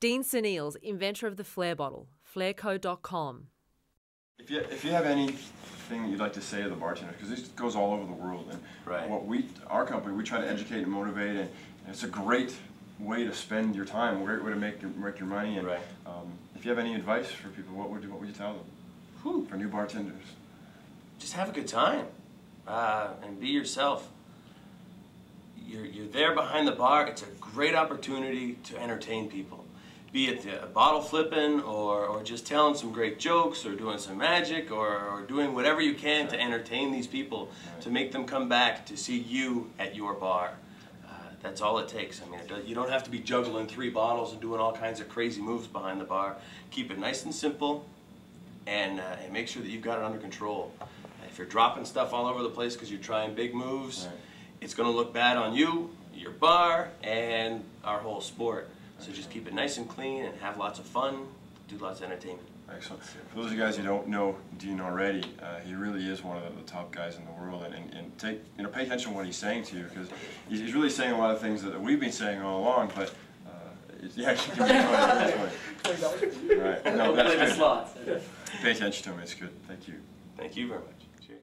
Dean Serneels, inventor of the Flair bottle, flairco.com. If you, if you have anything that you'd like to say to the bartenders, because this goes all over the world, and Right. what we, our company, we try to educate and motivate, and, and it's a great way to spend your time, a great way to make your, make your money. And Right. um, if you have any advice for people, what would you, what would you tell them Whew. for new bartenders? Just have a good time uh, and be yourself. You're, you're there behind the bar. It's a great opportunity to entertain people. Be it uh, bottle flipping or, or just telling some great jokes or doing some magic or, or doing whatever you can to entertain these people, to make them come back to see you at your bar. Uh, that's all it takes. I mean, it does, you don't have to be juggling three bottles and doing all kinds of crazy moves behind the bar. Keep it nice and simple and, uh, and make sure that you've got it under control. If you're dropping stuff all over the place because you're trying big moves, Right. it's going to look bad on you, your bar, and our whole sport. So just keep it nice and clean and have lots of fun, do lots of entertainment. Excellent. For those of you guys who don't know Dean already, uh, he really is one of the, the top guys in the world, and, and, and take you know pay attention to what he's saying to you because he's, he's really saying a lot of things that we've been saying all along. But uh, it's, yeah, it can be funny. It is funny. Right. No, that's good. Pay attention to him. It's good. Thank you. Thank you very much.